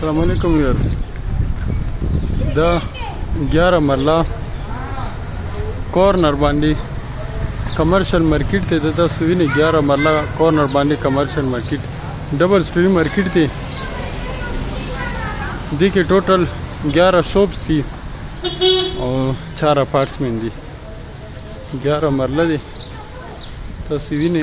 السلام علیکم ویورز د 11 مرلا کورنر باندې کمرشل مارکیټ ته د تاسو ویني 11 مرلا کورنر باندې کمرشل مارکیټ ډبل سټوري مارکیټ ته دې کې ټوټل 11 شاپس دي او 4 اپارټمنټ دي 11 مرلا دي تاسو ویني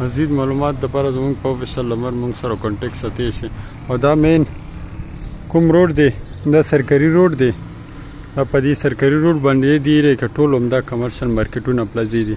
مزید معلومات د پر زمونږ په افیشل نمبر مونږ سره کانټیکټ ساتي شي او دا مین کوم روډ دی دا سرکاري روډ دی دا په دې سرکاري روډ باندې دی ریکه ټول هم دا کمرشل مارکیټونه پلازې دي